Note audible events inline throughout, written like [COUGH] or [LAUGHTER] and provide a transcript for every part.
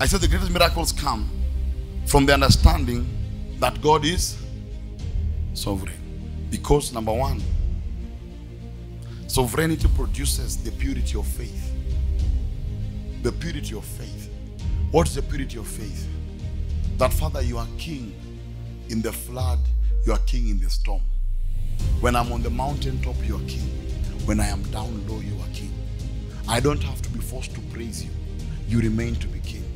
I said the greatest miracles come from the understanding that God is sovereign. Because, number one, sovereignty produces the purity of faith. The purity of faith. What is the purity of faith? That, Father, you are king in the flood, you are king in the storm. When I'm on the mountaintop, you are king. When I am down low, you are king. I don't have to be forced to praise you. You remain to be king.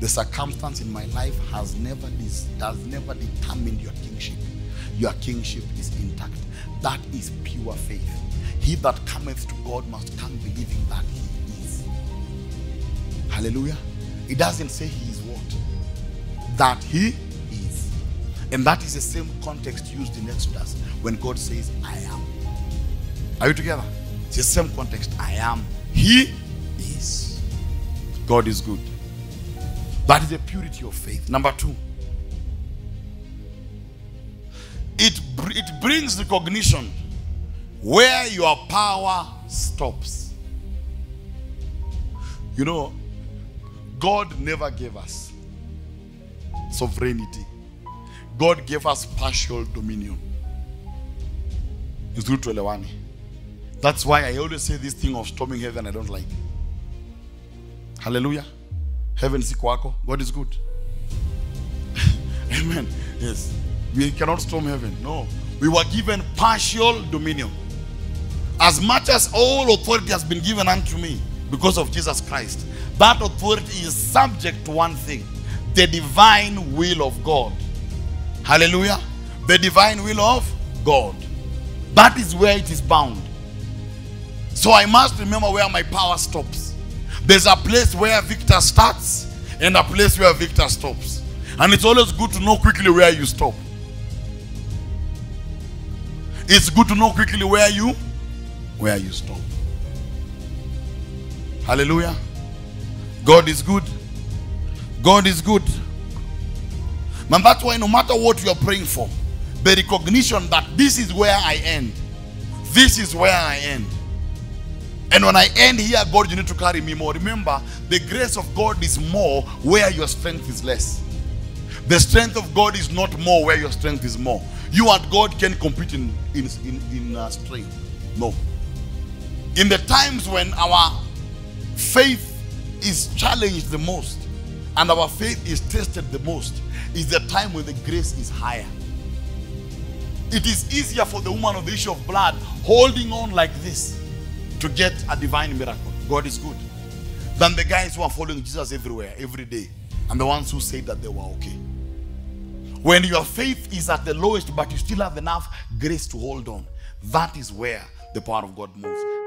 The circumstance in my life has never has never determined your kingship. Your kingship is intact. That is pure faith. He that cometh to God must come believing that he is. Hallelujah. It doesn't say he is what? That he is. And that is the same context used in Exodus when God says, I am. Are you together? It's the same context. I am. He is. God is good. That is the purity of faith. Number two, it, it brings recognition where your power stops. You know, God never gave us sovereignty, God gave us partial dominion. That's why I always say this thing of storming heaven, I don't like. Hallelujah. Heaven si kwako. God is good. [LAUGHS] Amen. Yes. We cannot storm heaven. No. We were given partial dominion. As much as all authority has been given unto me because of Jesus Christ, that authority is subject to one thing the divine will of God. Hallelujah. The divine will of God. That is where it is bound. So I must remember where my power stops. There's a place where Victor starts and a place where Victor stops. And it's always good to know quickly where you stop. It's good to know quickly where you where you stop. Hallelujah. God is good. God is good. And that's why no matter what you are praying for, the recognition that this is where I end. This is where I end. And when I end here, God, you need to carry me more. Remember, the grace of God is more where your strength is less. The strength of God is not more where your strength is more. You and God can compete in, in, in, in uh, strength. No. In the times when our faith is challenged the most and our faith is tested the most, is the time when the grace is higher. It is easier for the woman of the issue of blood holding on like this to get a divine miracle. God is good. Than the guys who are following Jesus everywhere, every day, and the ones who say that they were okay. When your faith is at the lowest, but you still have enough grace to hold on, that is where the power of God moves.